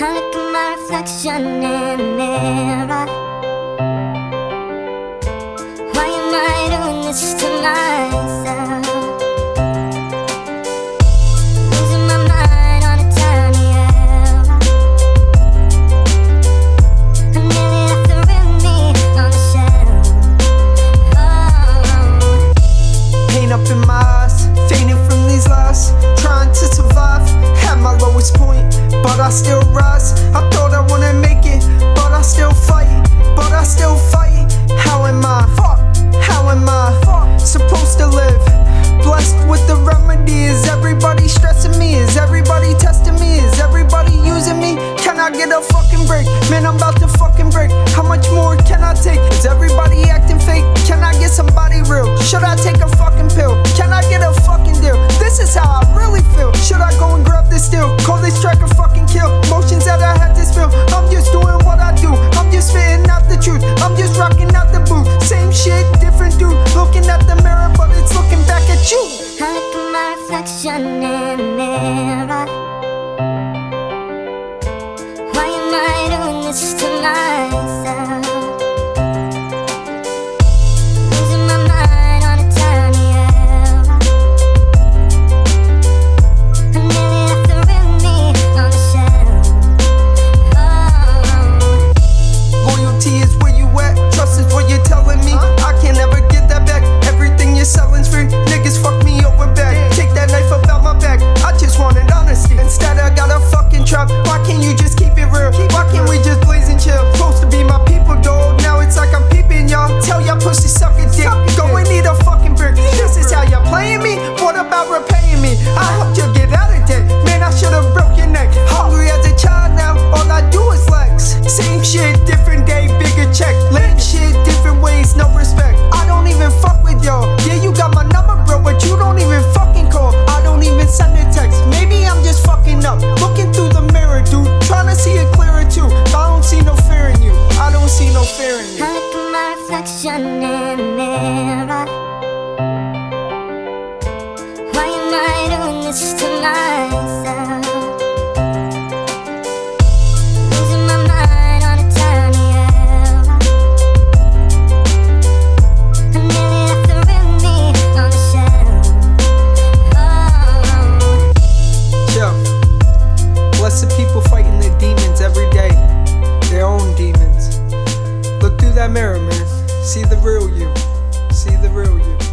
I look at my reflection in the mirror Why am I doing this to myself? Man, I'm about to fucking break. How much more can I take? Is everybody acting fake? Can I get somebody real? Should I take a fucking pill? Can I get a fucking deal? This is how I really feel. Should I go and grab this steel? Call this track a fucking kill. Motions that I had to spill. I'm just doing what I do. I'm just spitting out the truth. I'm just rocking out the booth. Same shit, different dude. Looking at the mirror, but it's looking back at you. it's tonight. no fear in you. I look at my reflection in the mirror. Why am I doing this to myself? People fighting their demons every day, their own demons that mirror, man. See the real you. See the real you.